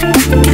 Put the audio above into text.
Thank